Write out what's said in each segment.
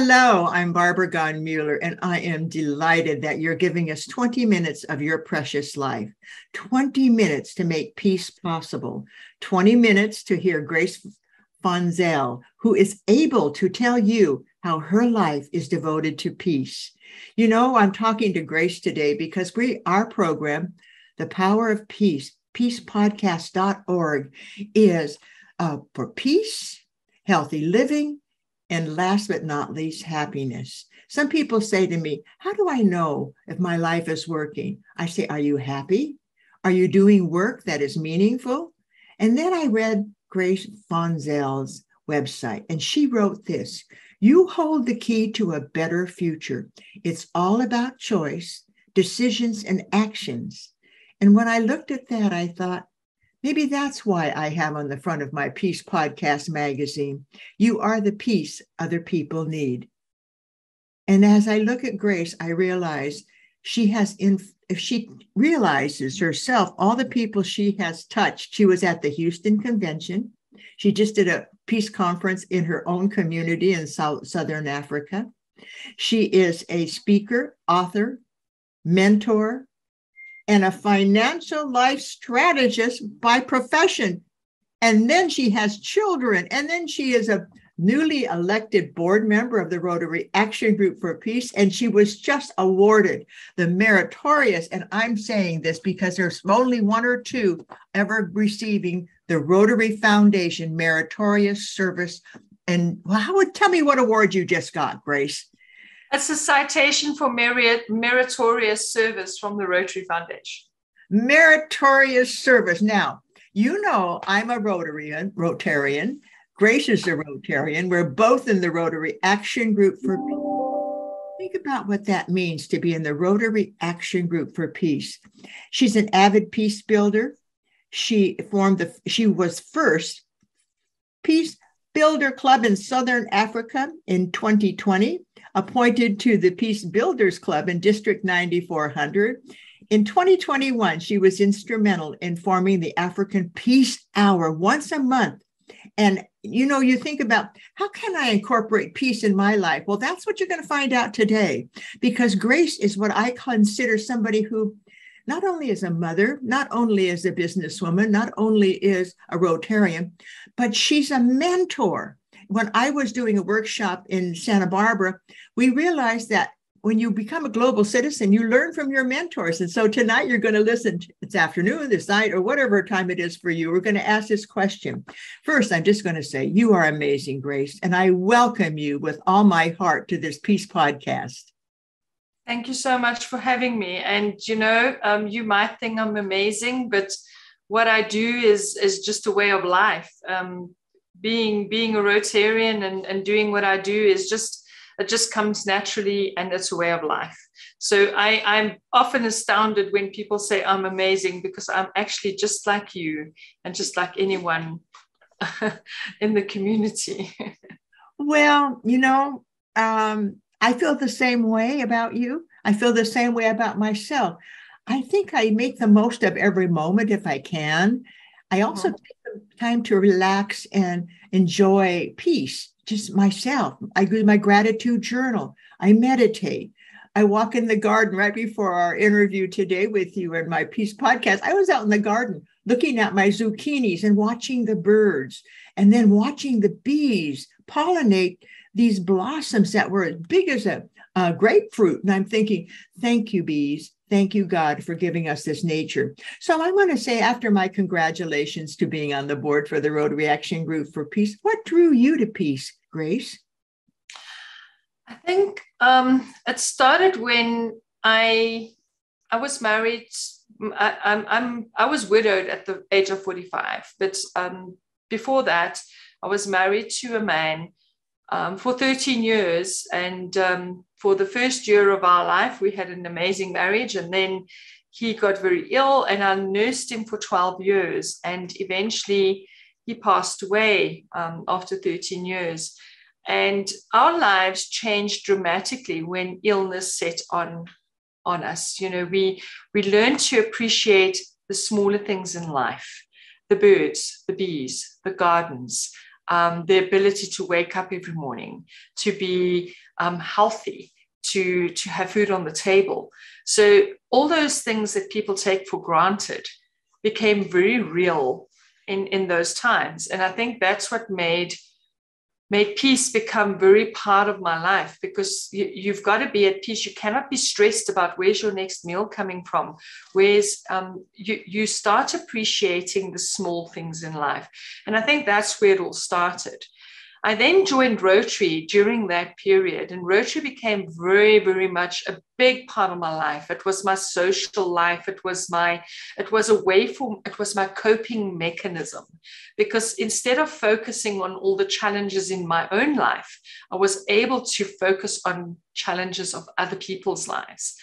Hello, I'm Barbara Gaughen-Muller, and I am delighted that you're giving us 20 minutes of your precious life. 20 minutes to make peace possible. 20 minutes to hear Grace Van Zyl, who is able to tell you how her life is devoted to peace. You know, I'm talking to Grace today because we, our program, The Power of Peace, peacepodcast.org, is uh, for peace, healthy living, and last but not least, happiness. Some people say to me, How do I know if my life is working? I say, Are you happy? Are you doing work that is meaningful? And then I read Grace Van Zyl's website, and she wrote this You hold the key to a better future. It's all about choice, decisions, and actions. And when I looked at that, I thought, Maybe that's why I have on the front of my Peace Podcast magazine You are the peace other people need. And as I look at Grace, I realize she has, in, if she realizes herself, all the people she has touched, she was at the Houston Convention. She just did a peace conference in her own community in South, Southern Africa. She is a speaker, author, mentor, and a financial life strategist by profession. And then she has children. And then she is a newly elected board member of the Rotary Action Group for Peace. And she was just awarded the meritorious, and I'm saying this because there's only one or two ever receiving the Rotary Foundation Meritorious Service. And well, how would tell me what award you just got, Grace? It's a citation for merit, meritorious service from the Rotary Foundation. Meritorious service. Now, you know I'm a Rotarian, Rotarian. Grace is a Rotarian. We're both in the Rotary Action Group for Peace. Think about what that means to be in the Rotary Action Group for Peace. She's an avid peace builder. She formed the, she was first Peace Builder Club in Southern Africa in 2020 appointed to the Peace Builders Club in District 9400. In 2021, she was instrumental in forming the African Peace Hour once a month. And you know, you think about how can I incorporate peace in my life? Well, that's what you're going to find out today, because Grace is what I consider somebody who not only is a mother, not only is a businesswoman, not only is a Rotarian, but she's a mentor when I was doing a workshop in Santa Barbara, we realize that when you become a global citizen, you learn from your mentors. And so tonight you're going to listen, it's afternoon, this night, or whatever time it is for you. We're going to ask this question. First, I'm just going to say, You are amazing, Grace. And I welcome you with all my heart to this Peace Podcast. Thank you so much for having me. And you know, um, you might think I'm amazing, but what I do is is just a way of life. Um, being being a Rotarian and, and doing what I do is just it just comes naturally and it's a way of life. So I, I'm often astounded when people say I'm amazing because I'm actually just like you and just like anyone in the community. well, you know, um, I feel the same way about you. I feel the same way about myself. I think I make the most of every moment if I can. I also mm-hmm. take time to relax and enjoy peace, just myself. I do my gratitude journal. I meditate. I walk in the garden right before our interview today with you and my peace podcast. I was out in the garden looking at my zucchinis and watching the birds and then watching the bees pollinate these blossoms that were as big as a, a grapefruit. And I'm thinking, thank you, bees. Thank you, God, for giving us this nature. So I want to say, after my congratulations to being on the board for the Rotary Action Group for Peace, what drew you to peace, Grace? I think um, it started when I I was married. I, I'm, I'm I was widowed at the age of 45, but um, before that, I was married to a man um, for 13 years. And um, for the first year of our life, we had an amazing marriage. And then he got very ill, and I nursed him for 12 years. And eventually, he passed away um, after 13 years. And our lives changed dramatically when illness set on, on us. You know, we, we learned to appreciate the smaller things in life the birds, the bees, the gardens, um, the ability to wake up every morning, to be um, healthy, to, to have food on the table. So, all those things that people take for granted became very real in, in those times. And I think that's what made made peace become very part of my life because you, have got to be at peace. You cannot be stressed about where's your next meal coming from. Where's um, you, you start appreciating the small things in life. And I think that's where it all started. I then joined Rotary during that period, and Rotary became very, very much a big part of my life. It was my social life. It was my, it was a way for, it was my coping mechanism. Because instead of focusing on all the challenges in my own life, I was able to focus on challenges of other people's lives.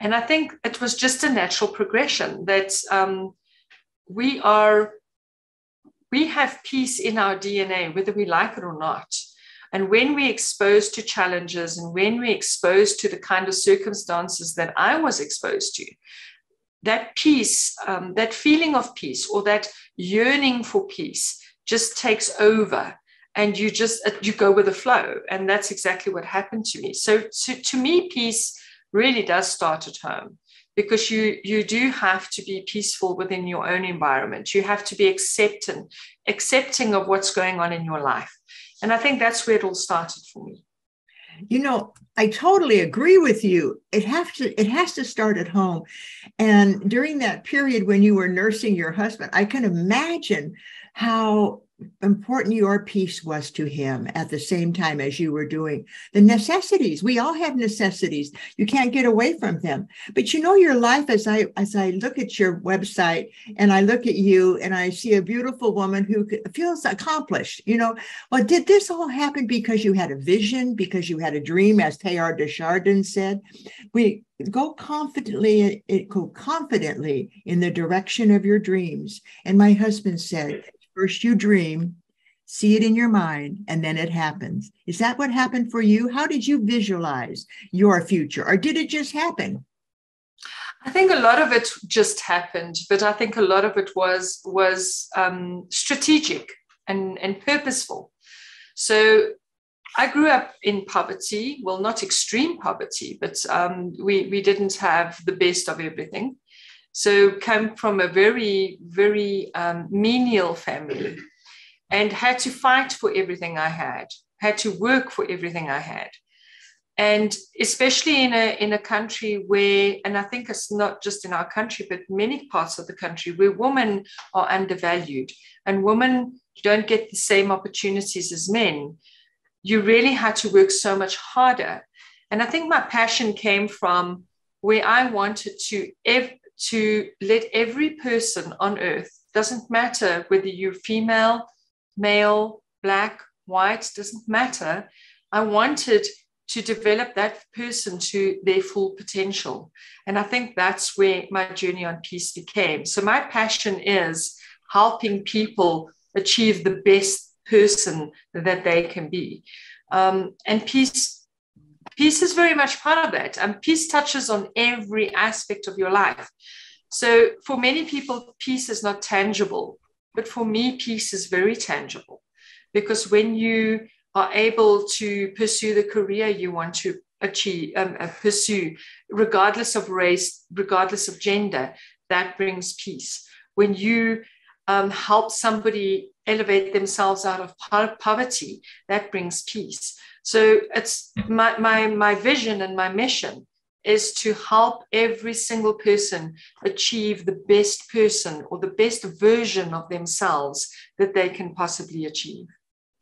And I think it was just a natural progression that um, we are we have peace in our DNA, whether we like it or not. And when we're exposed to challenges and when we're exposed to the kind of circumstances that I was exposed to, that peace, um, that feeling of peace or that yearning for peace just takes over and you just you go with the flow. And that's exactly what happened to me. So to, to me peace really does start at home because you you do have to be peaceful within your own environment. You have to be accepting accepting of what's going on in your life. And i think that's where it all started for me. You know i totally agree with you. It has to it has to start at home. And during that period when you were nursing your husband i can imagine how important your peace was to him at the same time as you were doing the necessities. We all have necessities. You can't get away from them. But you know your life as i as i look at your website and i look at you and i see a beautiful woman who feels accomplished you know well did this all happen because you had a vision because you had a dream as teilhard de chardin said? We go confidently go confidently in the direction of your dreams. And my husband said First, you dream, see it in your mind, and then it happens. Is that what happened for you? How did you visualize your future, or did it just happen? I think a lot of it just happened, but I think a lot of it was was um, strategic and, and purposeful. So I grew up in poverty, well, not extreme poverty, but um, we we didn't have the best of everything. So came from a very, very um, menial family and had to fight for everything I had, had to work for everything I had. And especially in a, in a country where, and I think it's not just in our country, but many parts of the country where women are undervalued and women don't get the same opportunities as men, you really had to work so much harder. And I think my passion came from where I wanted to ev- to let every person on earth, doesn't matter whether you're female, male, black, white, doesn't matter. I wanted to develop that person to their full potential. And I think that's where my journey on peace became. So my passion is helping people achieve the best person that they can be. Um, and peace Peace is very much part of that. And peace touches on every aspect of your life. So for many people, peace is not tangible. But for me, peace is very tangible because when you are able to pursue the career you want to achieve, um, uh, pursue, regardless of race, regardless of gender, that brings peace. When you um, help somebody elevate themselves out of poverty, that brings peace. So it's my, my, my vision and my mission is to help every single person achieve the best person or the best version of themselves that they can possibly achieve.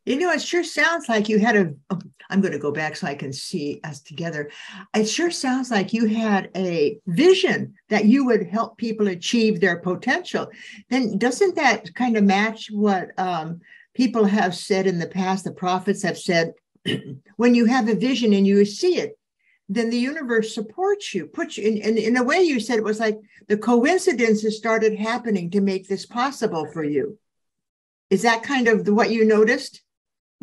You know, it sure sounds like you had a. Oh, I'm going to go back so I can see us together. It sure sounds like you had a vision that you would help people achieve their potential. Then doesn't that kind of match what um, people have said in the past? The prophets have said when you have a vision and you see it, then the universe supports you, puts you in, in, in a way you said it was like the coincidences started happening to make this possible for you. Is that kind of what you noticed?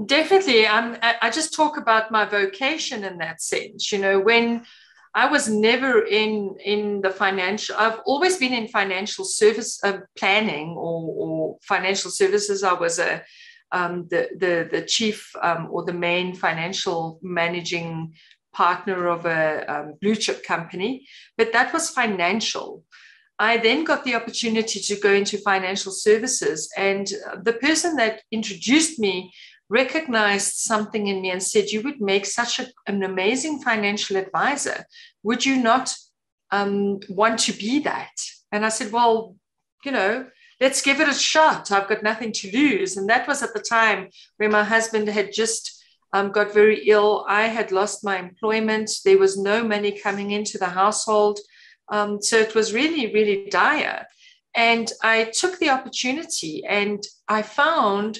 Definitely. I'm, I just talk about my vocation in that sense. You know, when I was never in in the financial. I've always been in financial service uh, planning or, or financial services. I was a um, the, the, the chief um, or the main financial managing partner of a um, blue chip company, but that was financial. I then got the opportunity to go into financial services, and the person that introduced me recognized something in me and said, You would make such a, an amazing financial advisor. Would you not um, want to be that? And I said, Well, you know, let's give it a shot. I've got nothing to lose. And that was at the time where my husband had just um, got very ill. I had lost my employment. There was no money coming into the household. Um, so it was really, really dire. And I took the opportunity and I found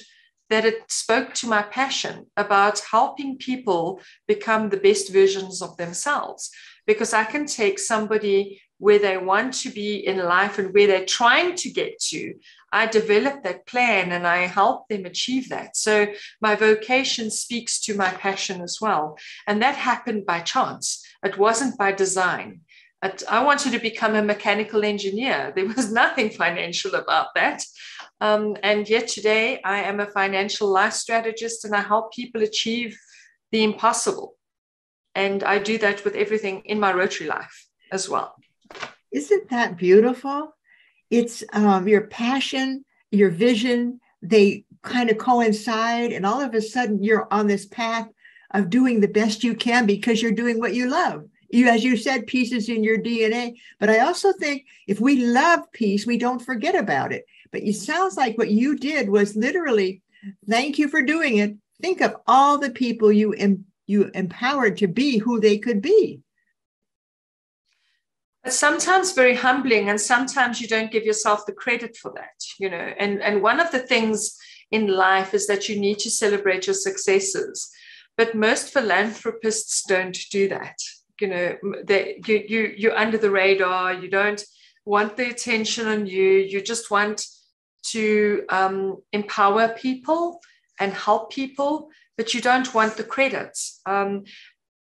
that it spoke to my passion about helping people become the best versions of themselves. Because I can take somebody where they want to be in life and where they're trying to get to. I develop that plan and I help them achieve that. So my vocation speaks to my passion as well. And that happened by chance, it wasn't by design. I wanted to become a mechanical engineer. There was nothing financial about that. Um, and yet today, I am a financial life strategist and I help people achieve the impossible. And I do that with everything in my Rotary life as well. Isn't that beautiful? It's um, your passion, your vision, they kind of coincide. And all of a sudden, you're on this path of doing the best you can because you're doing what you love. You, as you said, peace is in your DNA. But I also think if we love peace, we don't forget about it. But it sounds like what you did was literally, thank you for doing it. Think of all the people you em- you empowered to be who they could be. Sometimes very humbling, and sometimes you don't give yourself the credit for that. You know, and and one of the things in life is that you need to celebrate your successes, but most philanthropists don't do that. You know, they, you you you're under the radar. You don't want the attention on you. You just want to um, empower people and help people, but you don't want the credits. Um,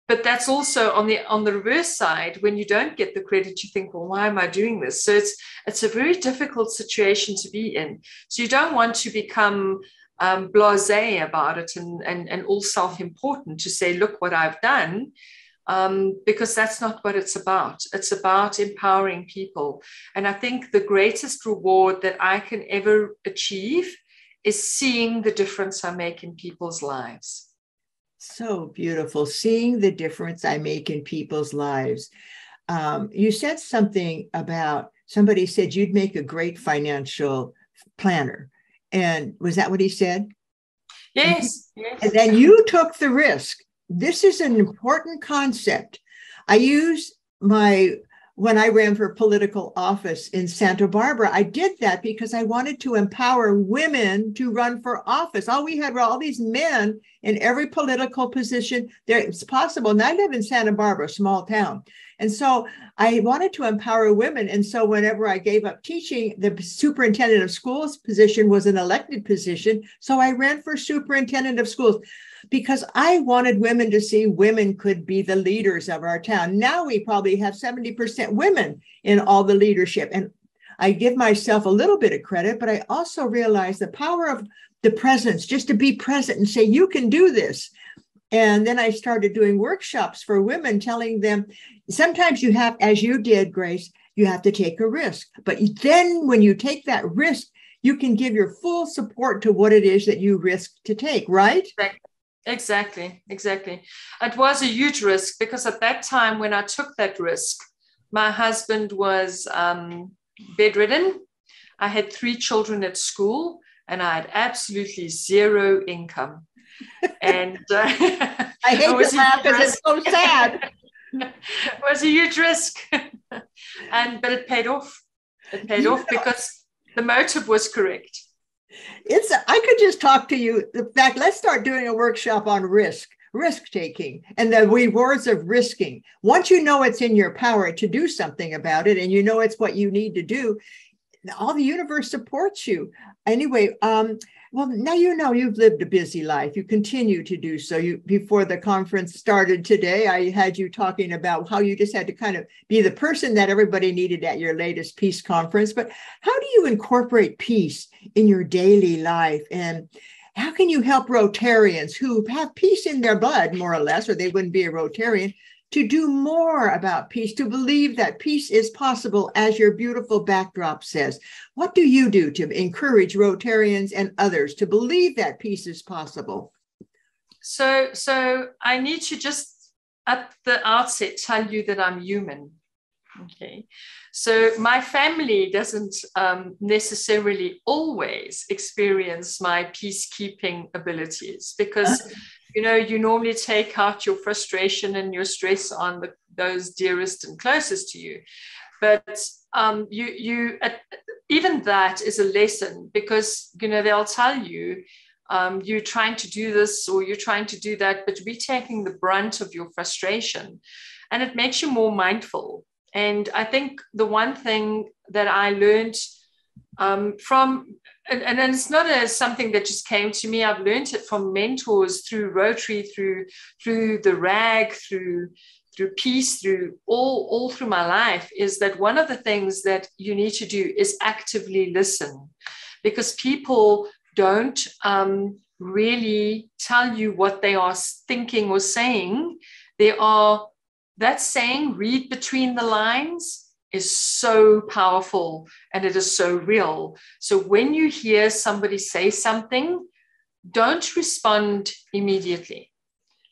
but that's also on the on the reverse side when you don't get the credit you think well why am i doing this so it's it's a very difficult situation to be in so you don't want to become um, blasé about it and, and and all self-important to say look what i've done um, because that's not what it's about. It's about empowering people. And I think the greatest reward that I can ever achieve is seeing the difference I make in people's lives. So beautiful. Seeing the difference I make in people's lives. Um, you said something about somebody said you'd make a great financial planner. And was that what he said? Yes. yes. And then you took the risk this is an important concept. I use my when I ran for political office in Santa Barbara, I did that because I wanted to empower women to run for office. All we had were all these men in every political position there it's possible. And I live in Santa Barbara, small town. And so I wanted to empower women. And so whenever I gave up teaching, the superintendent of schools position was an elected position. So I ran for superintendent of schools because I wanted women to see women could be the leaders of our town. Now we probably have 70% women in all the leadership. And I give myself a little bit of credit, but I also realize the power of the presence, just to be present and say, you can do this. And then I started doing workshops for women, telling them sometimes you have, as you did, Grace, you have to take a risk. But then when you take that risk, you can give your full support to what it is that you risk to take, right? right. Exactly, exactly. It was a huge risk because at that time, when I took that risk, my husband was um, bedridden. I had three children at school, and I had absolutely zero income. And uh, I hate to laugh because it's so sad. it was a huge risk, and but it paid off. It paid you off know. because the motive was correct it's i could just talk to you. In fact let's start doing a workshop on risk risk taking and the rewards of risking. Once you know it's in your power to do something about it and you know it's what you need to do all the universe supports you. Anyway um well, now you know you've lived a busy life. You continue to do so. You before the conference started today, I had you talking about how you just had to kind of be the person that everybody needed at your latest peace conference. But how do you incorporate peace in your daily life? And how can you help Rotarians who have peace in their blood, more or less, or they wouldn't be a Rotarian, to do more about peace, to believe that peace is possible, as your beautiful backdrop says? What do you do to encourage Rotarians and others to believe that peace is possible? So, so I need to just at the outset tell you that I'm human. Okay. So my family doesn't um, necessarily always experience my peacekeeping abilities because, uh-huh. You know, you normally take out your frustration and your stress on the, those dearest and closest to you. But um, you, you, uh, even that is a lesson because, you know, they'll tell you, um, you're trying to do this or you're trying to do that, but we're taking the brunt of your frustration. And it makes you more mindful and I think the one thing that I learned um, from, and, and it's not a, something that just came to me. I've learned it from mentors through Rotary, through through the RAG, through through peace, through all all through my life. Is that one of the things that you need to do is actively listen, because people don't um, really tell you what they are thinking or saying. They are that saying, read between the lines, is so powerful and it is so real. So when you hear somebody say something, don't respond immediately.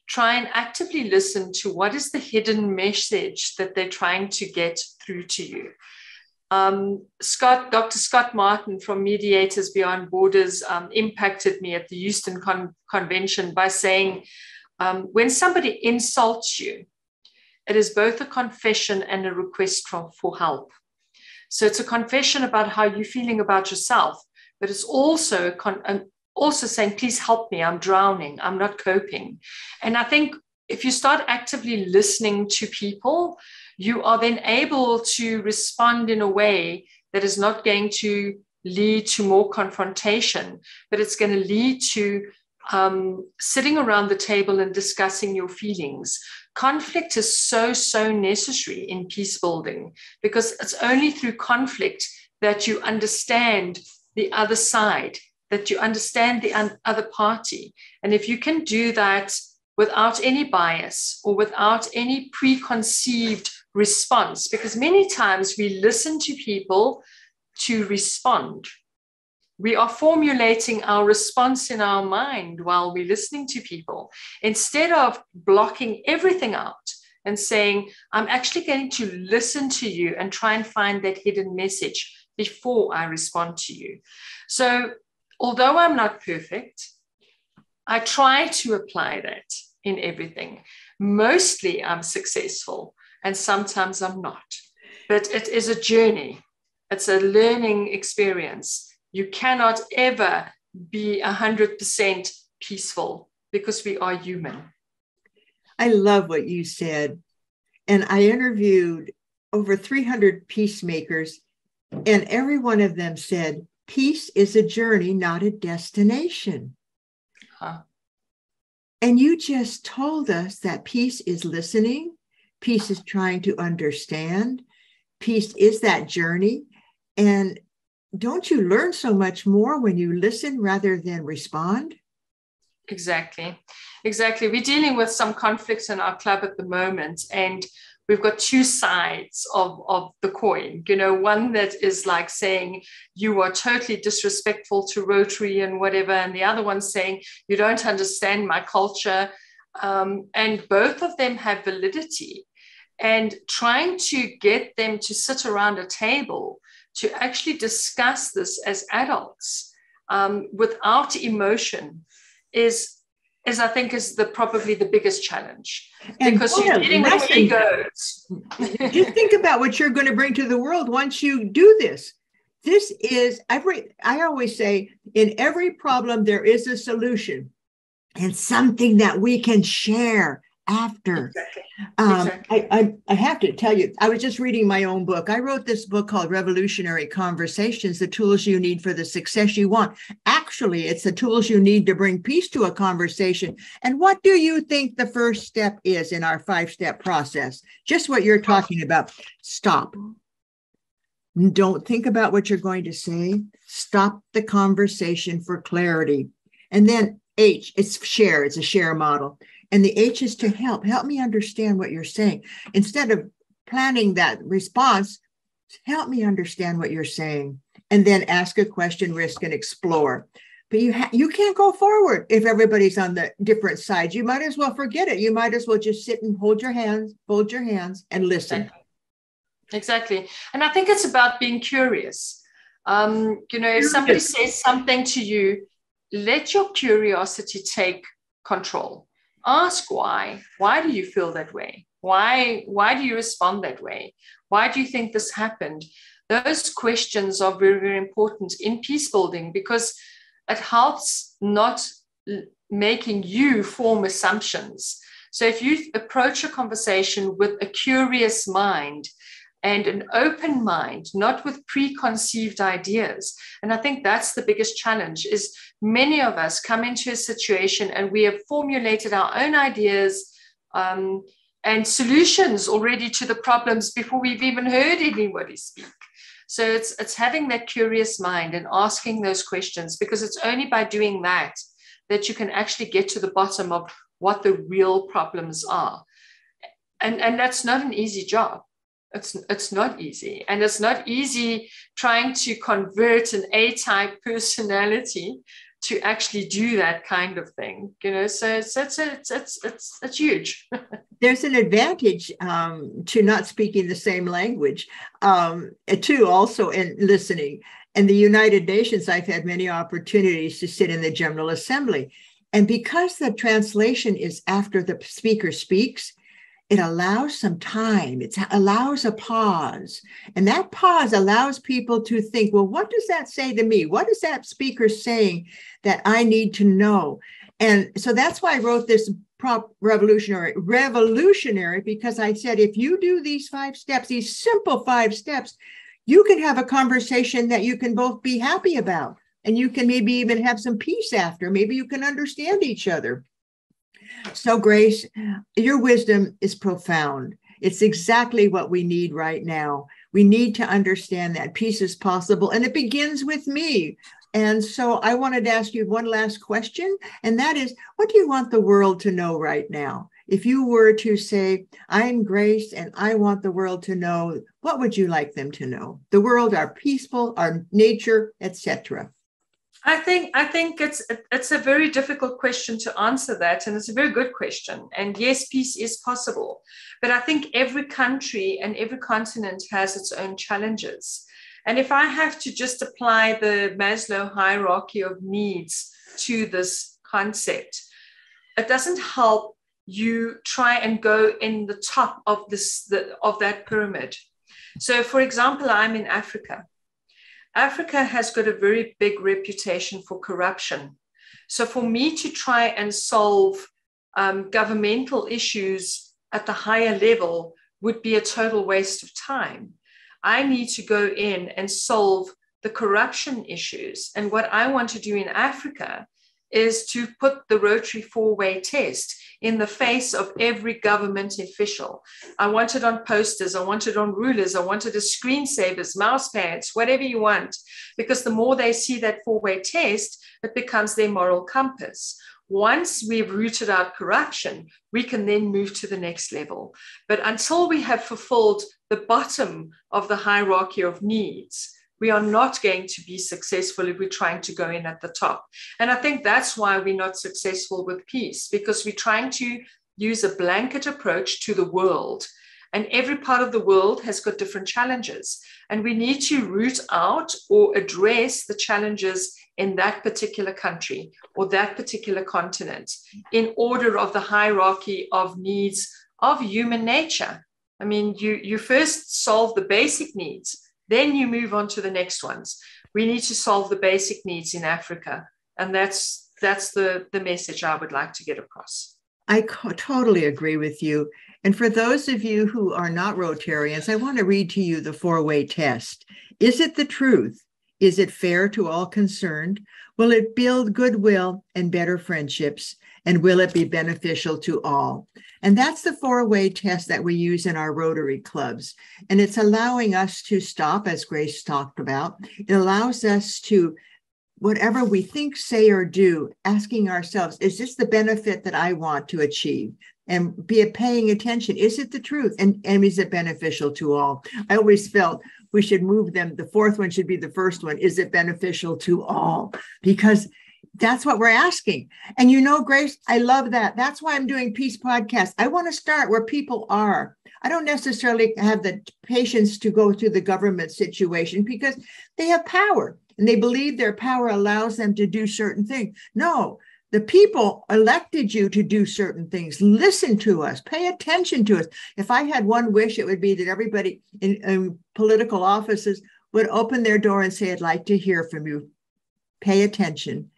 Try and actively listen to what is the hidden message that they're trying to get through to you. Um, Scott, Dr. Scott Martin from Mediators Beyond Borders um, impacted me at the Houston Con- Convention by saying, um, when somebody insults you, it is both a confession and a request for, for help. So it's a confession about how you're feeling about yourself, but it's also con- also saying, please help me. I'm drowning. I'm not coping. And I think if you start actively listening to people, you are then able to respond in a way that is not going to lead to more confrontation, but it's going to lead to um, sitting around the table and discussing your feelings conflict is so, so necessary in peace building because it's only through conflict that you understand the other side, that you understand the other party. And if you can do that without any bias or without any preconceived response, because many times we listen to people to respond we are formulating our response in our mind while we're listening to people instead of blocking everything out and saying, I'm actually going to listen to you and try and find that hidden message before I respond to you. So, although I'm not perfect, I try to apply that in everything. Mostly I'm successful, and sometimes I'm not. But it is a journey, it's a learning experience you cannot ever be 100% peaceful because we are human. I love what you said. And I interviewed over 300 peacemakers, and every one of them said, Peace is a journey, not a destination. Huh. And you just told us that peace is listening, peace is trying to understand, peace is that journey. And don't you learn so much more when you listen rather than respond? Exactly. Exactly. We're dealing with some conflicts in our club at the moment, and we've got two sides of, of the coin. You know, one that is like saying you are totally disrespectful to Rotary and whatever, and the other one saying you don't understand my culture. Um, and both of them have validity. And trying to get them to sit around a table to actually discuss this as adults um, without emotion is is I think is the probably the biggest challenge and because you're dealing with egos. Just think about what you're going to bring to the world once you do this. This is every I always say in every problem there is a solution and something that we can share after. Exactly. Um, exactly. I, I, I, have to tell you, I was just reading my own book. I wrote this book called Revolutionary Conversations The Tools You Need for the Success You Want. Actually, it's the tools you need to bring peace to a conversation. And what do you think the first step is in our five step process? Just what you're talking about. Stop. Don't think about what you're going to say. Stop the conversation for clarity And then H, it's share, it's a share model. And the H is to help. Help me understand what you're saying. Instead of planning that response, help me understand what you're saying. And then ask a question, risk, and explore. But you ha- you can't go forward if everybody's on the different sides. You might as well forget it. You might as well just sit and hold your hands, hold your hands, and listen. Exactly. And I think it's about being curious. Um, you know, if somebody says something to you, let your curiosity take control. Ask why. Why do you feel that way? Why, why do you respond that way? Why do you think this happened? Those questions are very, very important in peace building because it helps not making you form assumptions. So if you approach a conversation with a curious mind, and an open mind not with preconceived ideas. And i think that's the biggest challenge is many of us come into a situation and we have formulated our own ideas um, and solutions already to the problems before we've even heard anybody speak. So it's it's having that curious mind and asking those questions because it's only by doing that that you can actually get to the bottom of what the real problems are. And and that's not an easy job it's it's not easy. And it's not easy trying to convert an a-type personality to actually do that kind of thing you know? So it's it's it's it's it's, it's huge. There's an advantage um, to not speaking the same language um, too also in listening. In the united nations i've had many opportunities to sit in the general assembly. And because the translation is after the speaker speaks it allows some time. It allows a pause. And that pause allows people to think well what does that say to me? What is that speaker saying that i need to know? And so that's why i wrote this prop revolutionary revolutionary because i said if you do these five steps these simple five steps you can have a conversation that you can both be happy about and you can maybe even have some peace after. Maybe you can understand each other so, Grace, your wisdom is profound. It's exactly what we need right now. We need to understand that peace is possible, and it begins with me. And so, I wanted to ask you one last question, and that is what do you want the world to know right now? If you were to say, I'm Grace and I want the world to know, what would you like them to know? The world, our peaceful, our nature, etc. I think I think it's it's a very difficult question to answer that, and it's a very good question. And yes, peace is possible, but I think every country and every continent has its own challenges. And if I have to just apply the Maslow hierarchy of needs to this concept, it doesn't help you try and go in the top of this the, of that pyramid. So, for example, I'm in Africa Africa has got a very big reputation for corruption. So for me to try and solve um, governmental issues at the higher level would be a total waste of time. I need to go in and solve the corruption issues. And what I want to do in Africa is to put the rotary four way test in the face of every government official. I want it on posters, I want it on rulers, I want it as screensavers, mouse pads, whatever you want, because the more they see that four way test, it becomes their moral compass. Once we've rooted out corruption, we can then move to the next level. But until we have fulfilled the bottom of the hierarchy of needs, we are not going to be successful if we're trying to go in at the top. And I think that's why we're not successful with peace, because we're trying to use a blanket approach to the world. And every part of the world has got different challenges. And we need to root out or address the challenges in that particular country or that particular continent in order of the hierarchy of needs of human nature. I mean, you, you first solve the basic needs then you move on to the next ones. We need to solve the basic needs in Africa. And that's that's the, the message I would like to get across. I totally agree with you. And for those of you who are not Rotarians, I want to read to you the four way test. Is it the truth? Is it fair to all concerned? Will it build goodwill and better friendships? And will it be beneficial to all? And that's the four way test that we use in our Rotary clubs. And it's allowing us to stop, as Grace talked about. It allows us to whatever we think, say, or do, asking ourselves, is this the benefit that I want to achieve? And be paying attention. Is it the truth? And, and is it beneficial to all? I always felt we should move them. The fourth one should be the first one. Is it beneficial to all? Because that's what we're asking. And you know, Grace, I love that. That's why I'm doing Peace Podcast. I want to start where people are. I don't necessarily have the patience to go through the government situation because they have power and they believe their power allows them to do certain things. No, the people elected you to do certain things. Listen to us, pay attention to us. If I had one wish, it would be that everybody in, in political offices would open their door and say, I'd like to hear from you. Pay attention.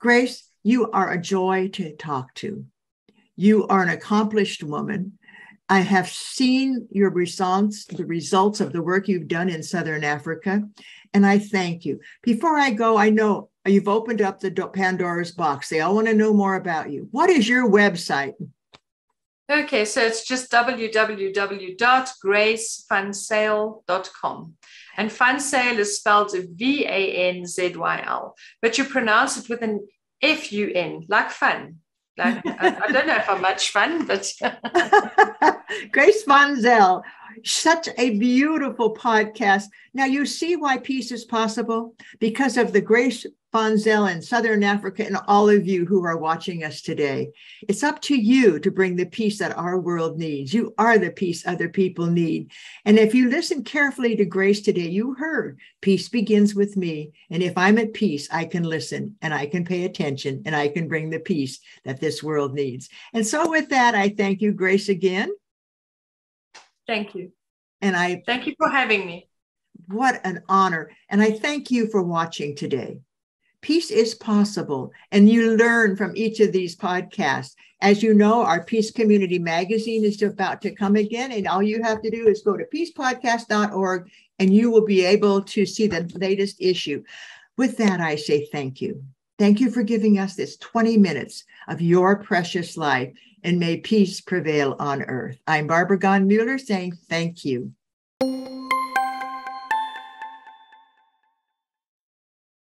Grace, you are a joy to talk to. You are an accomplished woman. I have seen your results, the results of the work you've done in Southern Africa, and I thank you. Before I go, I know you've opened up the Pandora's box. They all want to know more about you. What is your website? Okay, so it's just www.gracevanzyl.com. And Van Zyl is spelled V A N Z Y L, but you pronounce it with an F U N, like fun. Like, I, I, don't know if I'm much fun, but. Grace Van Zyl, such a beautiful podcast. Now, you see why peace is possible because of the Grace Van Zyl in Southern Africa and all of you who are watching us today. It's up to you to bring the peace that our world needs. You are the peace other people need. And if you listen carefully to Grace today, you heard peace begins with me. And if I'm at peace, I can listen and I can pay attention and I can bring the peace that this world needs. And so, with that, I thank you, Grace, again. Thank you. And I thank you for having me. What an honor. And I thank you for watching today. Peace is possible. And you learn from each of these podcasts. As you know, our Peace Community Magazine is about to come again. And all you have to do is go to peacepodcast.org and you will be able to see the latest issue. With that, I say thank you. Thank you for giving us this 20 minutes of your precious life, and may peace prevail on earth. I'm Barbara Gaughen-Muller saying thank you.